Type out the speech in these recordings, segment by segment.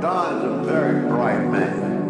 Don is a very bright man.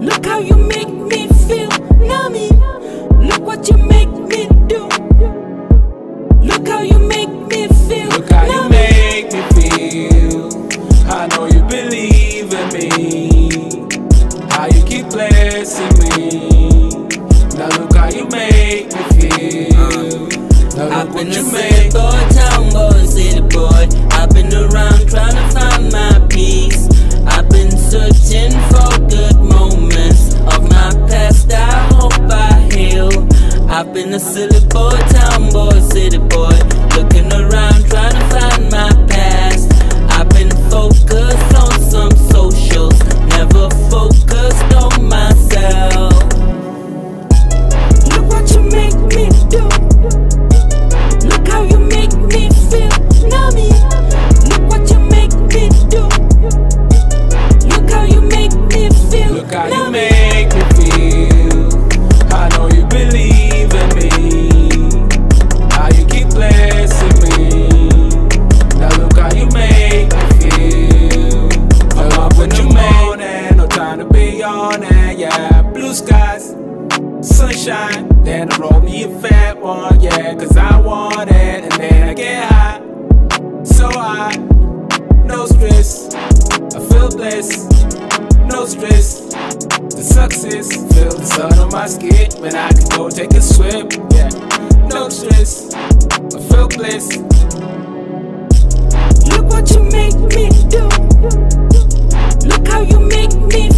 Look how you make me feel. Mommy, look what you make me do. Look how you make me feel. Look how you make me feel. I know you believe in me. How you keep blessing me. Now look how you make me feel. Now look what you city I've a silly boy, town boy, city boy. Looking around trying to find my past. I've been focused sunshine. Then I roll me a fat one, yeah. Cause I want it, and then I get high. So high, no stress. I feel blessed, no stress. The success, feel the sun on my skin when I can go take a swim. Yeah, no stress. I feel blessed. Look what you make me do. Look how you make me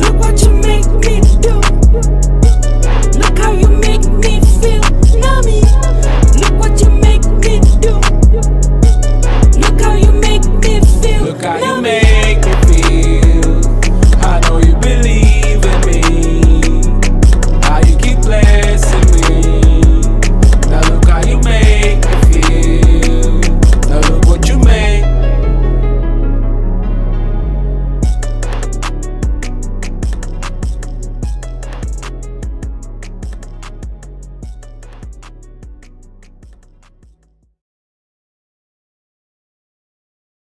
Look what you make me do.